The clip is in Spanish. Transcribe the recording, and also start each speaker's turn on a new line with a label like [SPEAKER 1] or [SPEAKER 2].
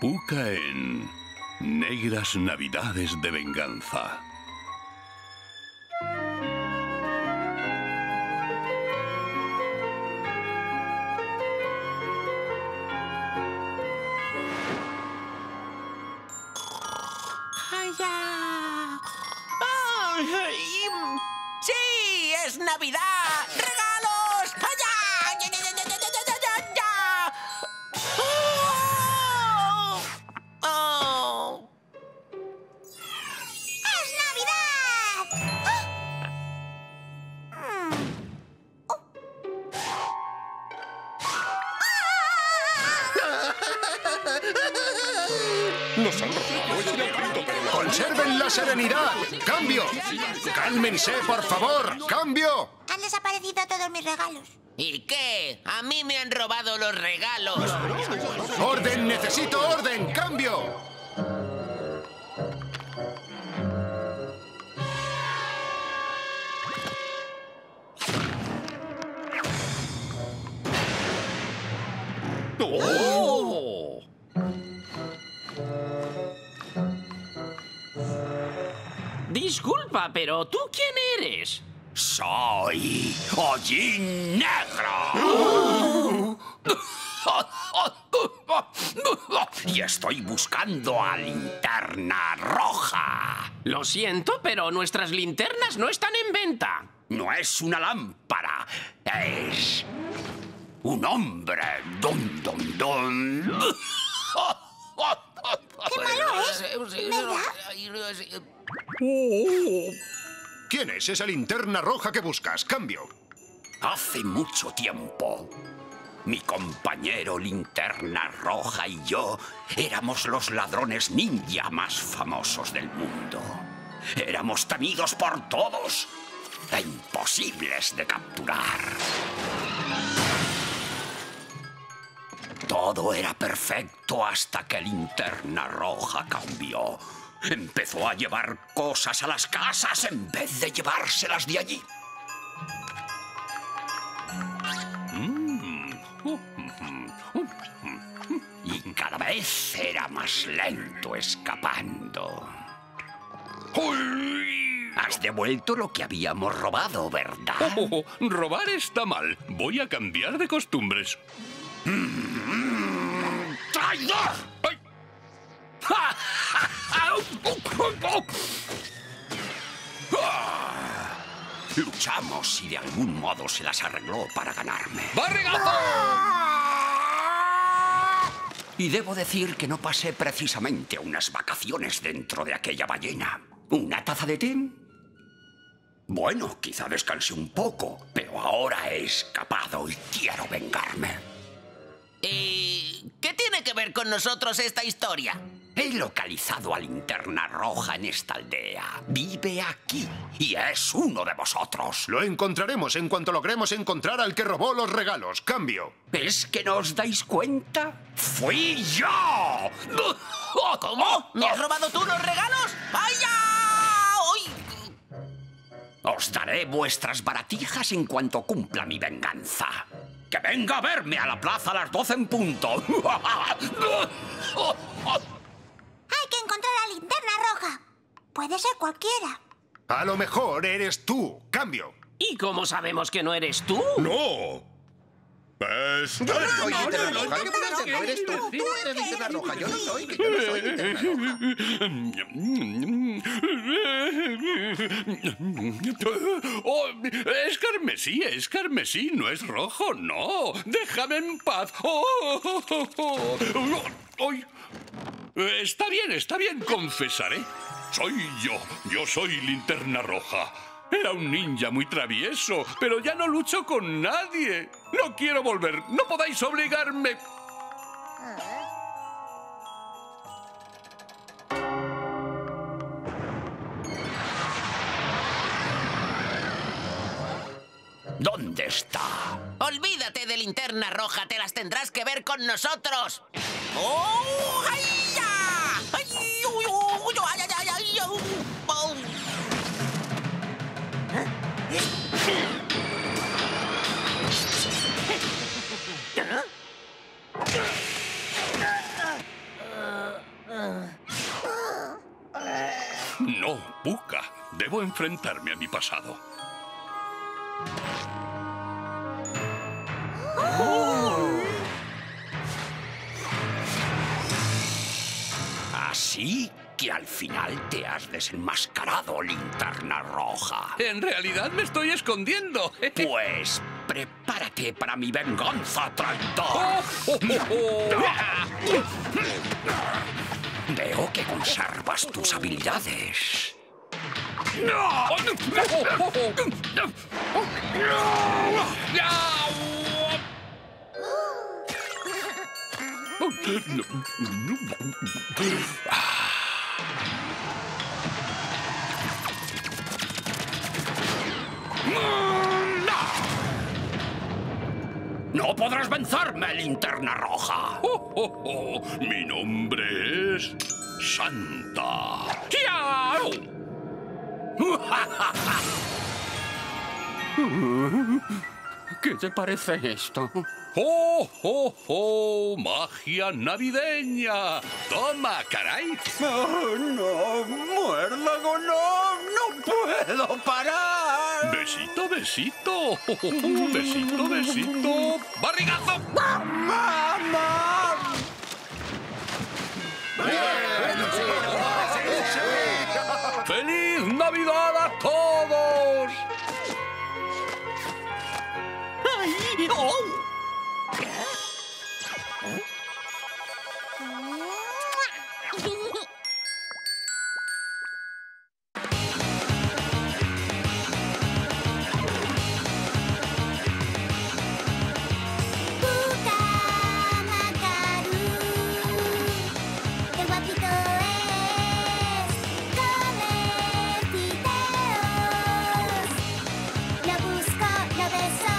[SPEAKER 1] Puka en Negras Navidades de Venganza.
[SPEAKER 2] ¡Sí! ¡Es Navidad!
[SPEAKER 3] Nos han robado el diablito, pero la
[SPEAKER 4] ¡Conserven la serenidad! ¡Cambio! ¡Cálmense, por favor! ¡Cambio!
[SPEAKER 5] Han desaparecido todos mis regalos.
[SPEAKER 2] ¿Y qué? A mí me han robado los regalos.
[SPEAKER 4] ¡Orden! ¡Necesito orden! ¡Cambio!
[SPEAKER 6] Disculpa, pero ¿tú quién eres?
[SPEAKER 7] Soy Hollín Negro. Y estoy buscando a Linterna Roja.
[SPEAKER 6] Lo siento, pero nuestras linternas no están en venta.
[SPEAKER 7] No es una lámpara, es un hombre. Dun, dun, dun.
[SPEAKER 5] ¡Qué malo es! ¿Verdad?
[SPEAKER 4] ¿Quién es esa linterna roja que buscas? ¡Cambio!
[SPEAKER 7] Hace mucho tiempo, mi compañero Linterna Roja y yo éramos los ladrones ninja más famosos del mundo. Éramos temidos por todos e imposibles de capturar. Todo era perfecto hasta que Linterna Roja cambió. Empezó a llevar cosas a las casas en vez de llevárselas de allí. Y cada vez era más lento escapando. Has devuelto lo que habíamos robado, ¿verdad?
[SPEAKER 1] Oh, robar está mal. Voy a cambiar de costumbres.
[SPEAKER 7] ¡Traidor!
[SPEAKER 1] ¡Ay!
[SPEAKER 7] Luchamos y de algún modo se las arregló para ganarme.
[SPEAKER 1] ¡Barrigazo!
[SPEAKER 7] Y debo decir que no pasé precisamente unas vacaciones dentro de aquella ballena. ¿Una taza de té? Bueno, quizá descansé un poco, pero ahora he escapado y quiero vengarme.
[SPEAKER 2] ¿Y qué tiene que ver con nosotros esta historia?
[SPEAKER 7] He localizado a Linterna Roja en esta aldea. Vive aquí y es uno de vosotros.
[SPEAKER 4] Lo encontraremos en cuanto logremos encontrar al que robó los regalos. ¡Cambio!
[SPEAKER 7] ¿Es que no os dais cuenta? ¡Fui yo!
[SPEAKER 2] ¿Cómo? ¿Me has robado tú los regalos? ¡Vaya! ¡Uy!
[SPEAKER 7] Os daré vuestras baratijas en cuanto cumpla mi venganza. ¡Que venga a verme a la plaza a las 12 en punto!
[SPEAKER 5] Hay que encontrar la linterna roja. Puede ser cualquiera.
[SPEAKER 4] A lo mejor eres tú. ¡Cambio!
[SPEAKER 6] ¿Y cómo sabemos que no eres tú?
[SPEAKER 3] ¡No! Es...
[SPEAKER 8] Yo no soy linterna roja. ¿Qué puedes hacer? No eres tú. Tú eres linterna roja. Yo no soy. que Yo no soy linterna roja.
[SPEAKER 1] Oh, es carmesí, es carmesí, no es rojo, no. Déjame en paz. Oh, oh, oh, oh. Oh, ay. Eh, Está bien, está bien, confesaré. Soy yo, yo soy linterna roja. Era un ninja muy travieso, pero ya no lucho con nadie. No quiero volver, no podáis obligarme.
[SPEAKER 7] ¿Dónde está?
[SPEAKER 2] Olvídate de linterna roja, te las tendrás que ver con nosotros.
[SPEAKER 1] Puka. Debo enfrentarme a mi pasado.
[SPEAKER 7] Así que al final te has desenmascarado, linterna roja.
[SPEAKER 1] En realidad me estoy escondiendo.
[SPEAKER 7] Pues prepárate para mi venganza, traidor.
[SPEAKER 1] ¡Oh, oh, oh, oh!
[SPEAKER 7] Veo que conservas tus habilidades. ¡No podrás vencerme, linterna roja!
[SPEAKER 1] Oh, oh, oh. Mi nombre es Santa.
[SPEAKER 7] ¡Kiao!
[SPEAKER 6] ¿Qué te parece esto?
[SPEAKER 1] ¡Oh, oh, oh! ¡Magia navideña! ¡Toma, caray!
[SPEAKER 8] ¡Oh, no! ¡Muérdago, no! ¡No puedo parar!
[SPEAKER 1] Besito, besito. Besito, besito. ¡Barrigazo!
[SPEAKER 8] ¡Mamá!
[SPEAKER 1] ¡Feliz
[SPEAKER 2] other.